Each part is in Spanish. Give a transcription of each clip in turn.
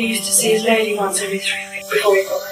We used to see his lady once every three weeks before we got.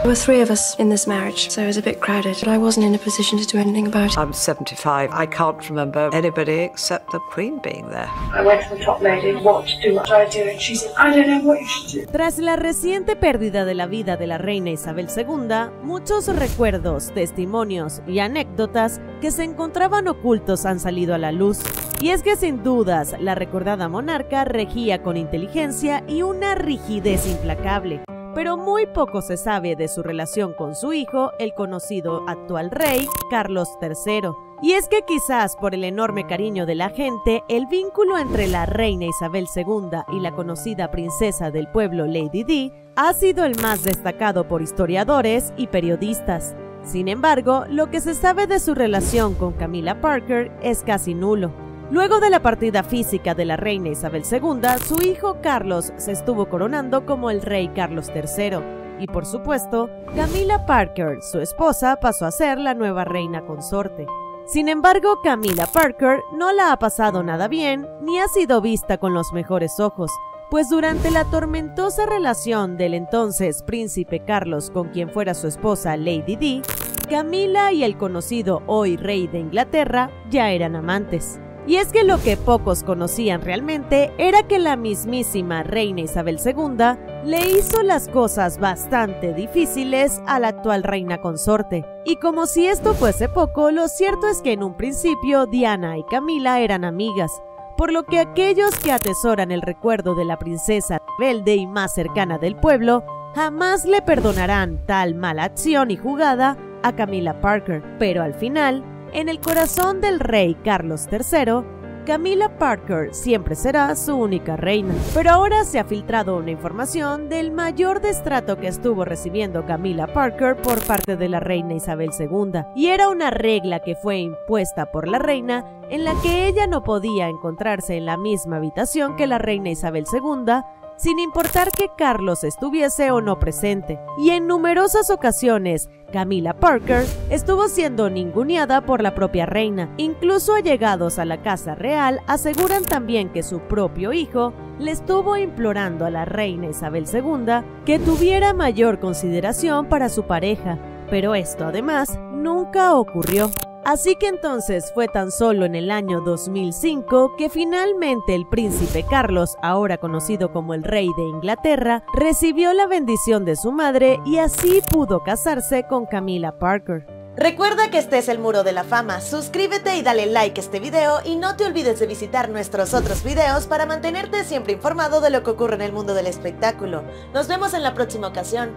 There were three of us in this marriage, so it was a bit crowded, but I wasn't in a position to do anything about it. I'm 75. I can't remember anybody except the Queen being there. I went to the top lady, what to do, what I do, and she said, I don't know what you should do. Tras la reciente pérdida de la vida de la reina Isabel II, muchos recuerdos, testimonios y anécdotas que se encontraban ocultos han salido a la luz. Y es que sin dudas, la recordada monarca regía con inteligencia y una rigidez implacable. Pero muy poco se sabe de su relación con su hijo, el conocido actual rey, Carlos III. Y es que quizás por el enorme cariño de la gente, el vínculo entre la reina Isabel II y la conocida princesa del pueblo Lady Di ha sido el más destacado por historiadores y periodistas. Sin embargo, lo que se sabe de su relación con Camilla Parker es casi nulo. Luego de la partida física de la reina Isabel II, su hijo Carlos se estuvo coronando como el rey Carlos III. Y por supuesto, Camilla Parker, su esposa, pasó a ser la nueva reina consorte. Sin embargo, Camilla Parker no la ha pasado nada bien ni ha sido vista con los mejores ojos, pues durante la tormentosa relación del entonces príncipe Carlos con quien fuera su esposa Lady Di, Camila y el conocido hoy rey de Inglaterra ya eran amantes. Y es que lo que pocos conocían realmente era que la mismísima reina Isabel II le hizo las cosas bastante difíciles a la actual reina consorte. Y como si esto fuese poco, lo cierto es que en un principio Diana y Camila eran amigas, por lo que aquellos que atesoran el recuerdo de la princesa rebelde y más cercana del pueblo jamás le perdonarán tal mala acción y jugada a Camila Parker. Pero al final, en el corazón del rey Carlos III, Camilla Parker siempre será su única reina. Pero ahora se ha filtrado una información del mayor destrato que estuvo recibiendo Camilla Parker por parte de la reina Isabel II. Y era una regla que fue impuesta por la reina en la que ella no podía encontrarse en la misma habitación que la reina Isabel II sin importar que Carlos estuviese o no presente. Y en numerosas ocasiones, Camila Parker estuvo siendo ninguneada por la propia reina. Incluso allegados a la Casa Real aseguran también que su propio hijo le estuvo implorando a la reina Isabel II que tuviera mayor consideración para su pareja, pero esto además nunca ocurrió. Así que entonces fue tan solo en el año 2005 que finalmente el príncipe Carlos, ahora conocido como el rey de Inglaterra, recibió la bendición de su madre y así pudo casarse con Camilla Parker. Recuerda que este es el Muro de la Fama, suscríbete y dale like a este video y no te olvides de visitar nuestros otros videos para mantenerte siempre informado de lo que ocurre en el mundo del espectáculo. Nos vemos en la próxima ocasión.